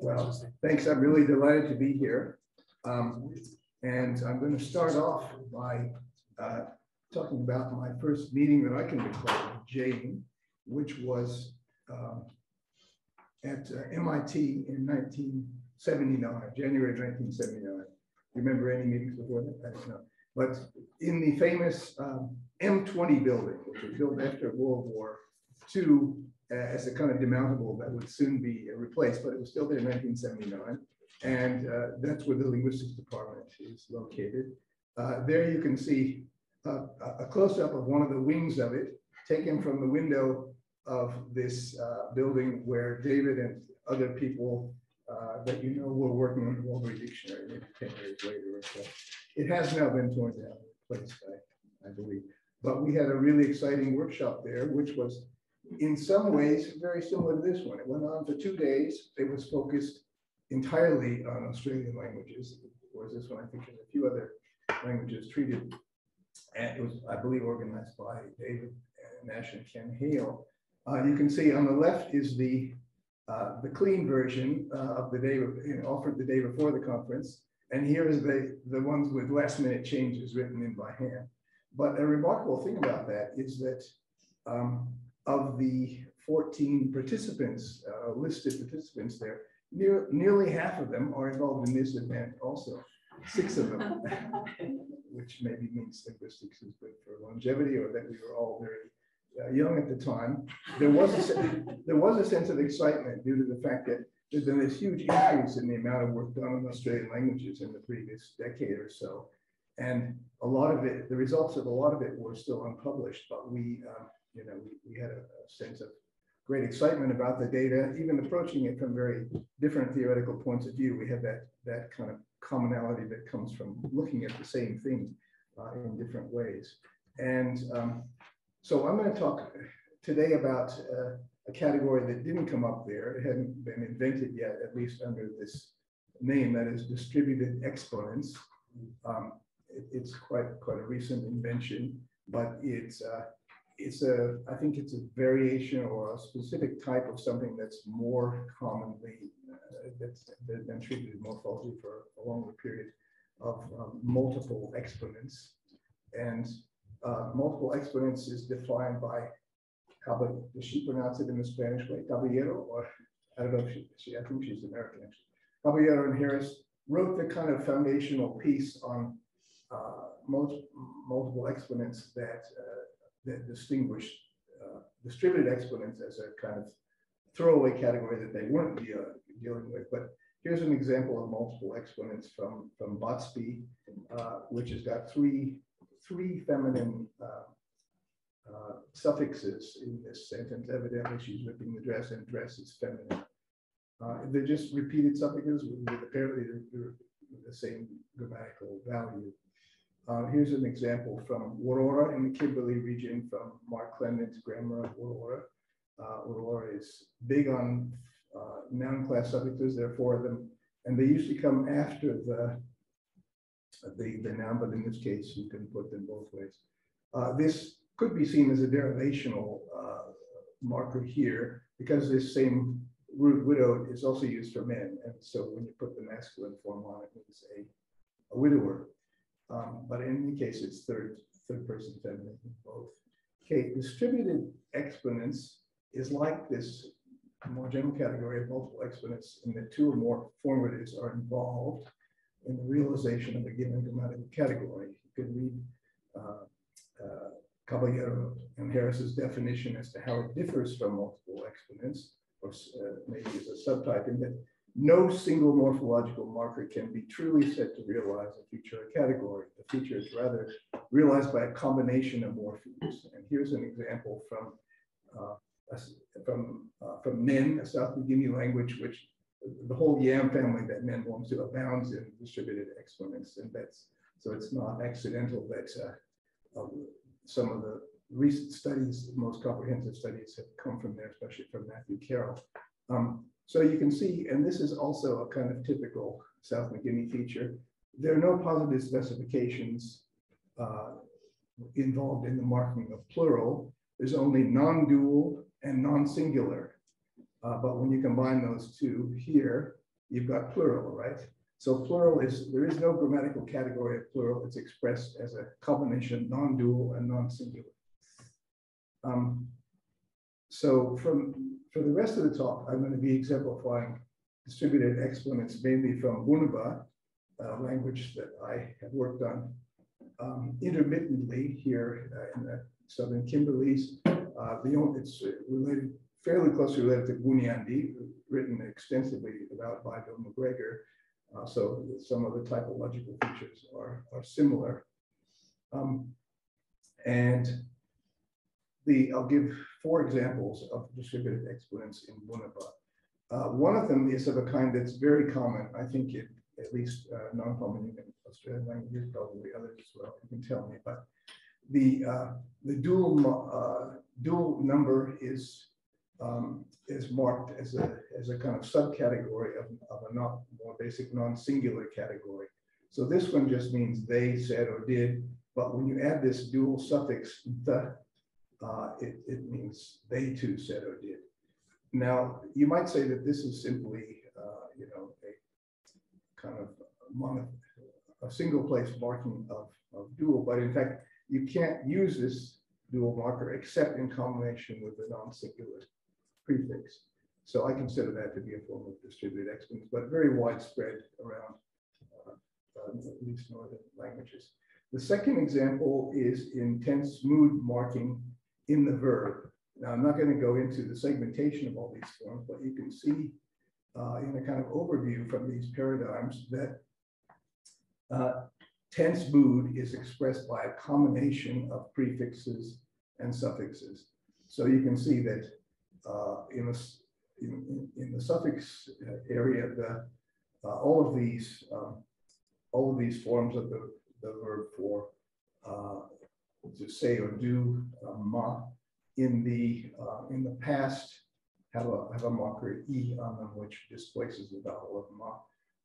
Well, thanks. I'm really delighted to be here. Um, and I'm going to start off by uh, talking about my first meeting that I can recall with Jane, which was um, at uh, MIT in 1979, January of 1979. Remember any meetings before that? I don't know. But in the famous um, M20 building, which was built after World War II uh, as a kind of demountable that would soon be replaced, but it was still there in 1979. And uh, that's where the linguistics department is located. Uh, there you can see a, a close-up of one of the wings of it, taken from the window of this uh, building where David and other people uh, that you know were working on the Warlpiri Dictionary maybe 10 years later so. It has now been torn down, replaced, I, I believe. But we had a really exciting workshop there, which was in some ways very similar to this one. It went on for two days. It was focused entirely on Australian languages, whereas this one, I think, has a few other languages treated. And it was, I believe, organized by David Nash and Ken Hale. Uh, you can see on the left is the uh, the clean version uh, of the day you know, offered the day before the conference, and here is the the ones with last minute changes written in by hand. But a remarkable thing about that is that um, of the 14 participants, uh, listed participants there, near, nearly half of them are involved in this event also. Six of them, which maybe means linguistics is good for longevity or that we were all very uh, young at the time. There was, a, there was a sense of excitement due to the fact that there's been this huge increase in the amount of work done on Australian languages in the previous decade or so. And a lot of it, the results of a lot of it were still unpublished, but we, um, you know, we, we had a, a, sense of great excitement about the data, even approaching it from very different theoretical points of view. We have that, that kind of commonality that comes from looking at the same thing uh, in different ways. And um, so I'm going to talk today about uh, a category that didn't come up there. It hadn't been invented yet, at least under this name, that is distributed exponence. Um, it, it's quite quite a recent invention, but it's uh, it's a, I think it's a variation or a specific type of something that's more commonly, uh, that's, been treated in morphology for a longer period of um, multiple exponence. And uh, multiple exponence is defined by, how about, does she pronounce it in the Spanish way, Caballero, or I don't know if she, she I think she's American actually. Caballero and Harris wrote the kind of foundational piece on uh, multiple exponence that uh, that distinguish uh, distributed exponence as a kind of throwaway category that they weren't dealing with. But here's an example of multiple exponence from, from Batsbi, uh, which has got three, three feminine uh, uh, suffixes in this sentence. Evidently, she's ripping the dress, and dress is feminine. Uh, they're just repeated suffixes with apparently the same grammatical value. Uh, here's an example from Worrorra in the Kimberley region from Mark Clendon's Grammar of Worrorra. Uh, Worrorra is big on uh, noun class suffixes, there are four of them, and they usually come after the, the, the noun, but in this case, you can put them both ways. Uh, this could be seen as a derivational uh, marker here because this same root widow is also used for men. And so when you put the masculine form on it, it means a, a widower. Um, but in any case, it's third, third person feminine, both. Okay, distributed exponence is like this more general category of multiple exponence in that two or more formatives are involved in the realization of a given grammatical category. You can read uh, uh, Caballero and Harris's definition as to how it differs from multiple exponence, or uh, maybe as a subtype in that no single morphological marker can be truly said to realize a feature or category. The feature is rather realized by a combination of morphemes. And here's an example from uh, from uh, from Nen, a South Guinea language, which the whole Yam family that Nen belongs to abounds in distributed exponence, and that's so it's not accidental that uh, um, some of the recent studies, most comprehensive studies, have come from there, especially from Matthew Carroll. Um, so you can see, and this is also a kind of typical South Guinea feature, there are no positive specifications uh, involved in the marking of plural. There's only non-dual and non-singular Uh, but when you combine those two here, you've got plural, right? So plural is, there is no grammatical category of plural. It's expressed as a combination, non-dual and non-singular. Um, so from, for the rest of the talk, I'm going to be exemplifying distributed exponence mainly from uh, language that I have worked on um, intermittently here uh, in the southern Kimberleys. Uh, only, it's related, fairly closely related to Gooniyandi, written extensively about by Bill McGregor. Uh, so some of the typological features are, are similar. Um, and the, I'll give four examples of distributed exponence in Bunaba. Uh, one of them is of a kind that's very common, I think it, at least uh, non-common in Australian languages, probably others as well, you can tell me, but the, uh, the dual, uh, dual number is, um, is marked as a, as a kind of subcategory of, of a not more basic non-singular category. So this one just means they said or did, but when you add this dual suffix the, uh, it, it means they too said or did. Now, you might say that this is simply, uh, you know, a kind of a single place marking of, of dual, but in fact, you can't use this dual marker except in combination with the non-singular prefix. So I consider that to be a form of distributed exponence, but very widespread around uh, uh, at least northern languages. The second example is in tense mood marking in the verb. Now, I'm not going to go into the segmentation of all these forms, but you can see uh, in a kind of overview from these paradigms that uh, tense mood is expressed by a combination of prefixes and suffixes. So you can see that uh, in, a, in, in, the suffix area, the, uh, all of these um, all of these forms of the, the verb for uh, to say or do ma in the uh, in the past have a have a marker e on them, which displaces the vowel of ma.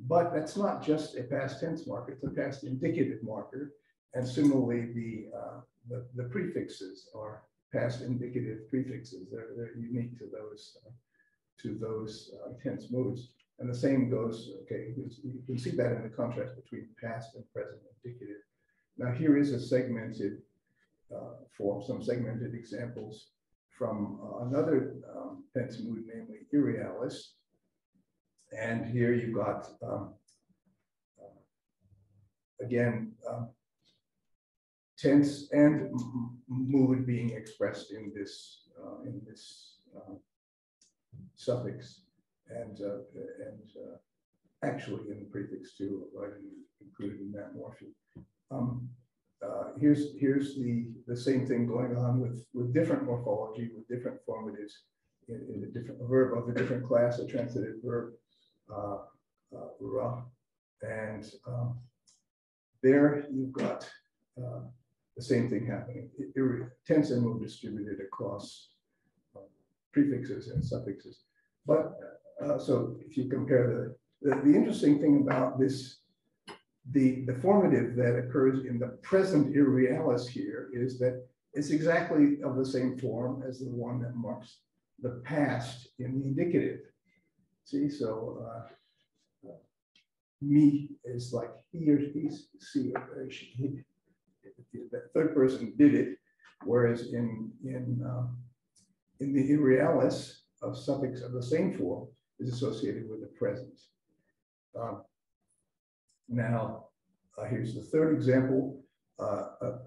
But that's not just a past tense marker; it's a past indicative marker. And similarly, the uh, the, the, prefixes are past indicative prefixes. They're, they're unique to those uh, to those uh, tense moods. And the same goes. Okay, you can see that in the contrast between past and present indicative. Now here is a segmented uh, for some segmented examples from uh, another um, mood, namely Irrealis. And here you've got, um, uh, again, um, tense and mood being expressed in this uh, in this uh, suffix and uh, and uh, actually in the prefix too, included in that morpheme. Um, uh, here's here's the the same thing going on with with different morphology with different formatives in, in a different verb of a different class, a transitive verb, uh, uh, and um, there you've got uh, the same thing happening. It, it, tense and move distributed across uh, prefixes and suffixes. But uh, so if you compare the, the the interesting thing about this the, the formative that occurs in the present irrealis here is that it's exactly of the same form as the one that marks the past in the indicative. See, so uh, me is like he or he's, see, uh, he, the third person did it, whereas in in uh, in the irrealis a suffix of the same form is associated with the present. Um, now, uh, here's the third example. Uh, uh,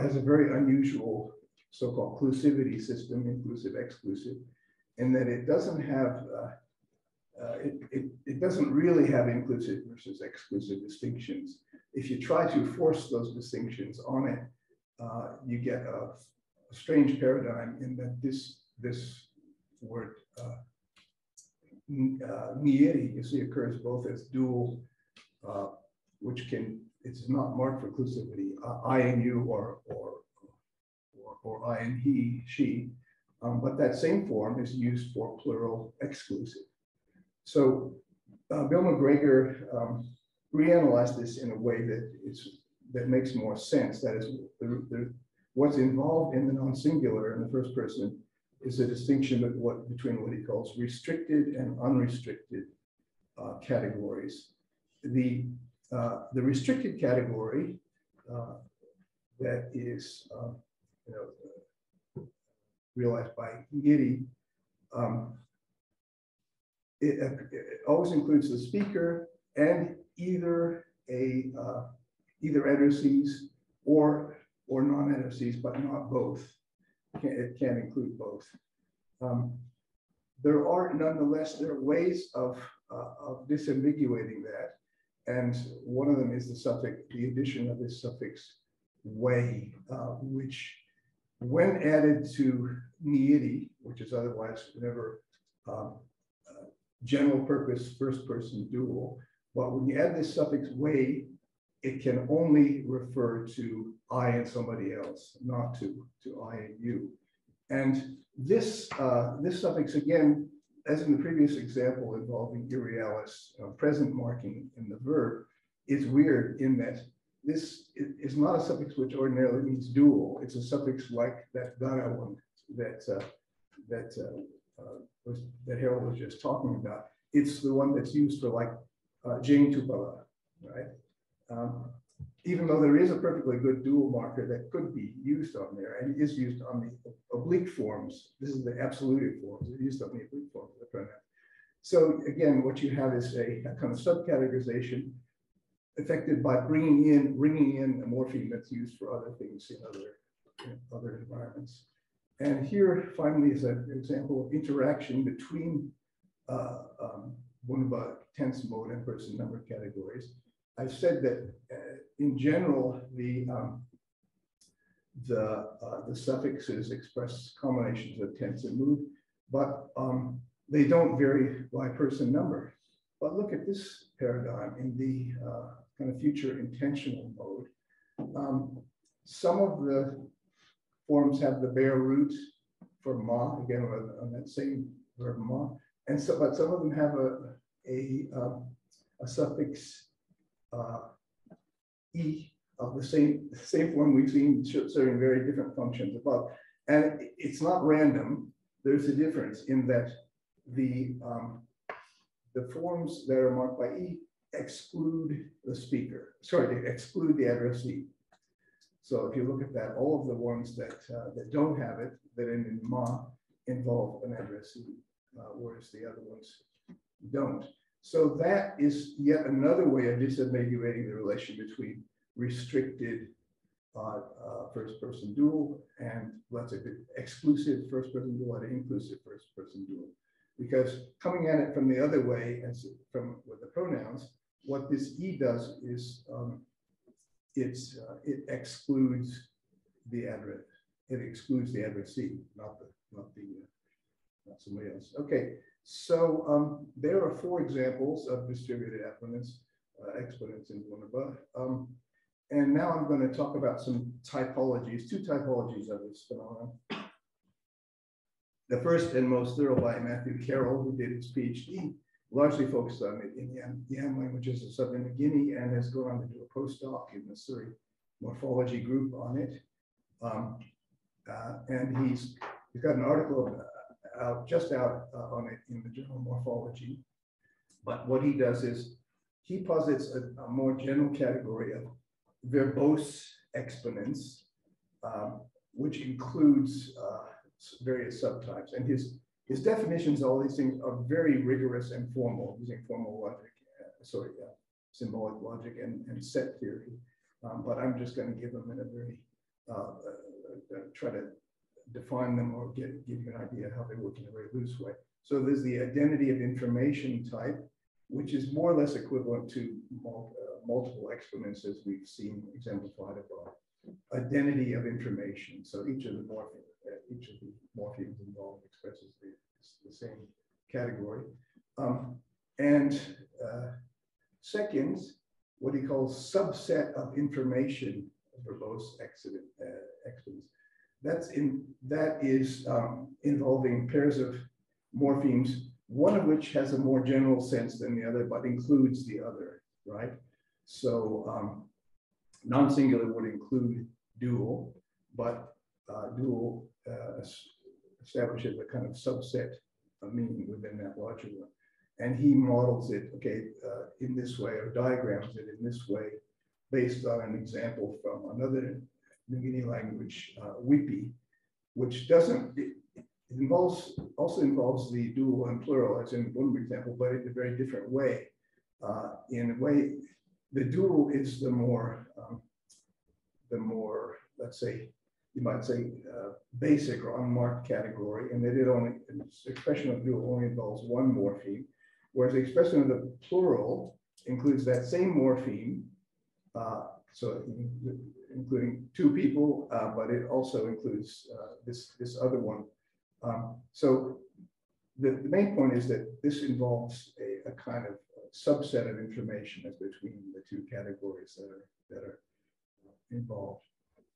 has a very unusual so-called inclusivity system, inclusive, exclusive, in that it doesn't have, uh, uh, it, it, it doesn't really have inclusive versus exclusive distinctions. If you try to force those distinctions on it, uh, you get a, a, strange paradigm in that this, this word uh, nieri, you see, occurs both as dual which can, it's not marked for inclusivity, uh, I and you or, or, or, or I and he, she, um, but that same form is used for plural exclusive. So uh, Bill McGregor um, reanalyzed this in a way that is that makes more sense. That is, the, the, what's involved in the non-singular in the first person is a distinction what, between what he calls restricted and unrestricted uh, categories. The, uh, the restricted category uh, that is uh, you know, realized by Giddy, um, it, it, always includes the speaker and either a uh, either addressees or or non-addressees, but not both. It can include both. Um, there are nonetheless, there are ways of, uh, of disambiguating that. And one of them is the suffix, the addition of this suffix way, uh, which when added to neity, which is otherwise never um, uh, general purpose first person dual, but when you add this suffix way, it can only refer to I and somebody else, not to, to I and you. And this, uh, this suffix, again, as in the previous example involving irrealis, uh, present marking in the verb, is weird in that this is not a suffix which ordinarily means dual. It's a suffix like that Ghana one that uh, that uh, uh, was, that Harold was just talking about. It's the one that's used for like uh, Jane Tupala, right? Um, even though there is a perfectly good dual marker that could be used on there and is used on the oblique forms. This is the absolutive forms. Used on the oblique forms of the pronoun. So again, what you have is a, a kind of subcategorization affected by bringing in bringing in a morpheme that's used for other things in other in other environments. And here finally is an example of interaction between uh, um, one of the tense mode and person number categories. I said that uh, in general, the um, the uh, the suffixes express combinations of tense and mood, but um, they don't vary by person number. But look at this paradigm in the uh, kind of future intentional mode. Um, some of the forms have the bare root for ma, again, on, that same verb ma, and so, but some of them have a, a, um, a suffix uh, E of the same, same form we've seen serving very different functions above. And it's not random. There's a difference in that the, um, the forms that are marked by E exclude the speaker, sorry, they exclude the addressee. So if you look at that, all of the ones that, uh, that don't have it, that end in ma, involve an addressee, uh, whereas the other ones don't. So that is yet another way of disambiguating the relation between restricted uh, uh, first person dual and let's say exclusive first person dual and inclusive first person dual. Because coming at it from the other way, as from with the pronouns, what this E does is um, it's uh, it excludes the address. It excludes the addressee, not the not the uh, not somebody else. Okay, so um, there are four examples of distributed exponence, uh, exponence in Bunaba. Um, and now I'm going to talk about some typologies, two typologies of this phenomenon. The first and most thorough by Matthew Carroll, who did his PhD, largely focused on it in Yam, Yam languages of Southern New Guinea and has gone on to do a postdoc in the Surrey morphology group on it. Um, uh, and he's, he's got an article out, just out uh, on it in the journal Morphology. But what he does is he posits a, a more general category of verbose exponence, um, which includes uh, various subtypes. And his, his definitions, all these things are very rigorous and formal, using formal logic, uh, sorry, uh, symbolic logic and, and set theory. Um, but I'm just going to give them in a very, uh, uh, uh, try to define them or get, give you an idea how they work in a very loose way. So there's the identity of information type, which is more or less equivalent to mul uh, multiple exponence as we've seen exemplified above. Identity of information. So each of the morphemes, uh, each of the morphemes involved expresses the, the same category. Um, and uh, second, what he calls subset of information verbose exponence. Uh, that's in that is um, involving pairs of morphemes, one of which has a more general sense than the other, but includes the other, right? So um, non-singular would include dual, but uh, dual, uh, establishes a kind of subset of meaning within that larger one. And he models it, okay, uh, in this way, or diagrams it in this way, based on an example from another New Guinea language, uh, Wipi, which doesn't, it, involves, also involves the dual and plural, as in one example, but in a very different way. Uh, in a way, the dual is the more, um, the more, let's say, you might say, uh, basic or unmarked category, and that it only, expression of dual only involves one morpheme, whereas the expression of the plural includes that same morpheme, uh, so including two people, uh, but it also includes uh, this, this other one. Um, so the, the main point is that this involves a, a kind of subset of information as between the two categories that are, that are involved.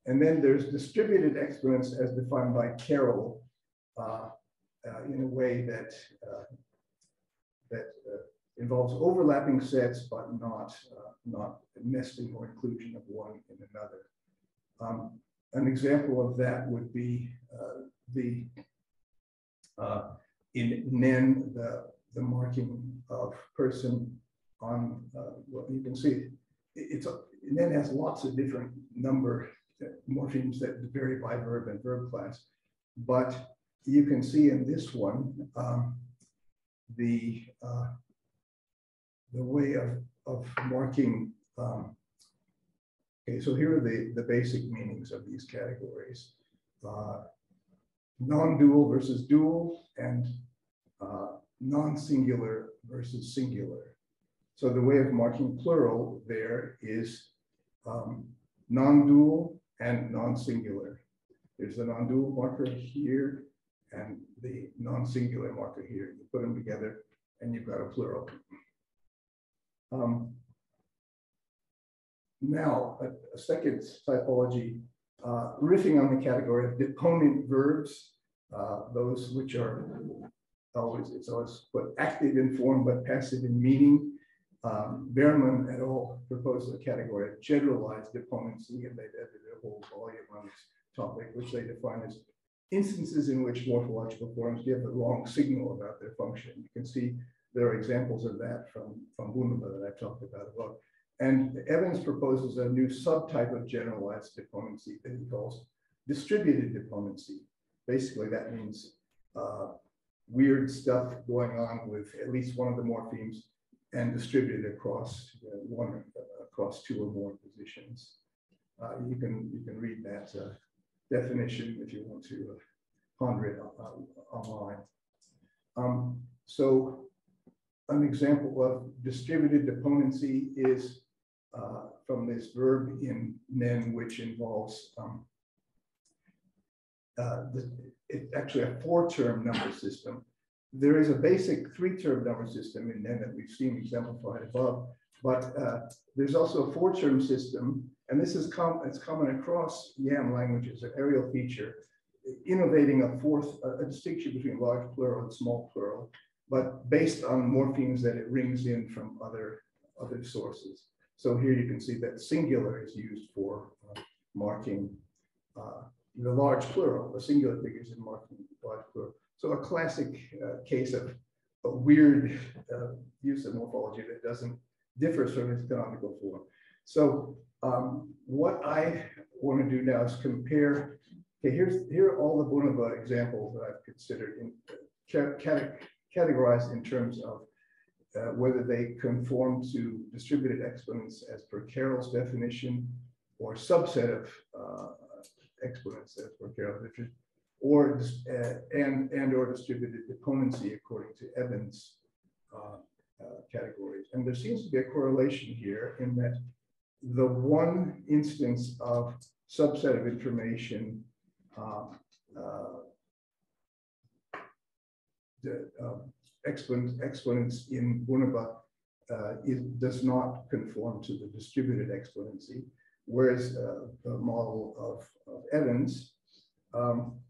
And then there's distributed exponence as defined by Carroll uh, uh, in a way that, uh, that uh, involves overlapping sets, but not, uh, not nesting or inclusion of one in another. Um, an example of that would be uh, the, in NEN, the, the marking of person on, well, you can see it, it's, NEN has lots of different number morphemes that vary by verb and verb class. But you can see in this one, um, the, uh, the way of, of marking. Um, okay, so here are the, the basic meanings of these categories. Uh, non-dual versus dual and uh, non-singular versus singular. So the way of marking plural there is um, non-dual and non-singular. There's a non-dual marker here and the non-singular marker here. You put them together and you've got a plural. Um, now, a, a, second typology, uh, riffing on the category of deponent verbs, uh, those which are always, it's always put active in form but passive in meaning. Um, Baerman et al. proposed a category of generalized deponency, and they've edited a whole volume on this topic, which they define as instances in which morphological forms give the wrong signal about their function. You can see there are examples of that from, from Bunaba that I've talked about above. And Evans proposes a new subtype of generalized deponency that he calls distributed deponency. Basically, that means uh, weird stuff going on with at least one of the morphemes and distributed across uh, one across two or more positions. Uh, you can you can read that uh, definition if you want to uh, ponder it online. Um, so an example of distributed deponency is uh, from this verb in NEN, which involves um, the, it's actually a four-term number system. There is a basic three-term number system in NEN that we've seen exemplified above, but uh, there's also a four-term system, and this is com it's common across YAM languages, an areal feature, innovating a fourth, a distinction between large plural and small plural, but based on morphemes that it rings in from other, other sources. So here you can see that singular is used for uh, marking uh, the large plural, the singular figures in marking large plural. So a classic uh, case of a weird uh, use of morphology that doesn't differ from its canonical form. So um, what I want to do now is compare. Okay, here's here are all the Bunaba examples that I've considered in, uh, categorized in terms of uh, whether they conform to distributed exponence as per Carroll's definition or subset of uh, exponence as per Carroll's definition or uh, and and or distributed deponency according to Evans uh, uh, categories. And there seems to be a correlation here in that the one instance of subset of information uh, uh, the um, exponence, exponence in Bunaba uh, it does not conform to the distributed exponency, whereas uh, the model of, of Evans um,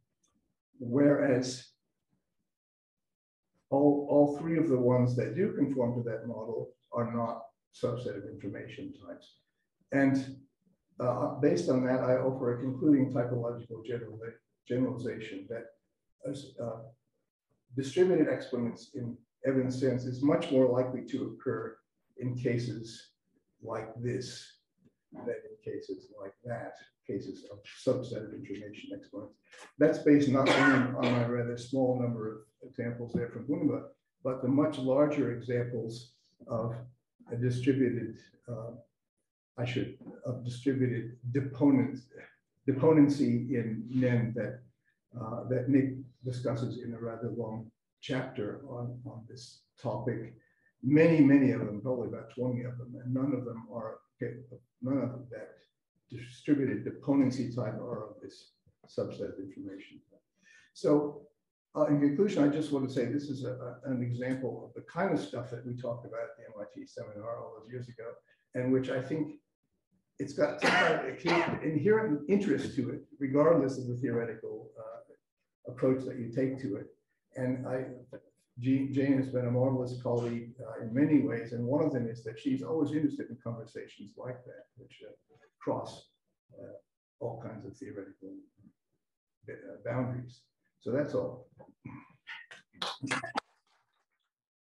Whereas all, all three of the ones that do conform to that model are not subset of information types. And uh, based on that, I offer a concluding typological general, generalization that uh, distributed exponence in Evans' sense is much more likely to occur in cases like this than in cases like that, cases of subset of information exponence. That's based not only on my rather small number of examples there from Bunaba, but the much larger examples of a distributed, uh, I should, of distributed deponent, deponency in NEN that, uh, that Nick discusses in a rather long chapter on, on this topic. Many, many of them, probably about 20 of them, and none of them are, none of them that distributed deponency type are of this subset of information. So uh, in conclusion, I just want to say this is a, a, an example of the kind of stuff that we talked about at the MIT seminar all those years ago, and which I think it's got some kind of inherent interest to it, regardless of the theoretical approach that you take to it. And I, Jane has been a marvelous colleague uh, in many ways, and one of them is that she's always interested in conversations like that, which uh, cross uh, all kinds of theoretical uh, boundaries. So that's all.